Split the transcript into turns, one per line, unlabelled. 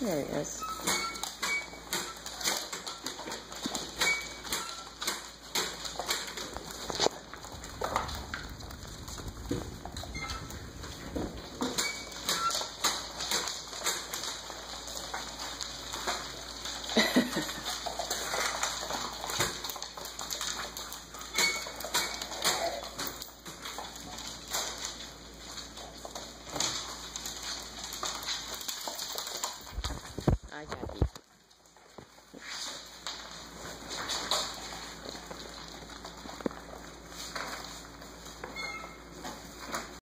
There he is. cállate.